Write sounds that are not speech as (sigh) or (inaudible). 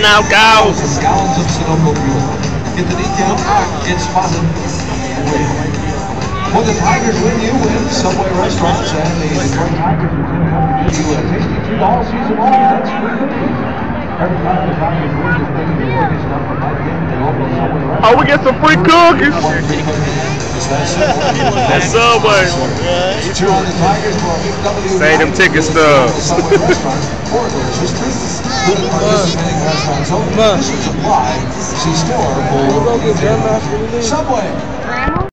now, go. Thousands of gallons of Sunoco fuel. Get the decals, get spotted, win. When the Tigers win, you win. Subway restaurants and the Detroit Tigers are going to come you a tasty treat all season long. That's. Every time the Tigers win, you're thinking the biggest number might get the local Subway restaurant. Oh, we get some free cookies. One free cookie. It's that simple. Subway. Two on the Tigers for a. Say them ticket stubs. (laughs) (laughs) Subway restaurants or delicious treats. Good at participating restaurants only. Conditions apply. See store for more details. Subway. Grandma?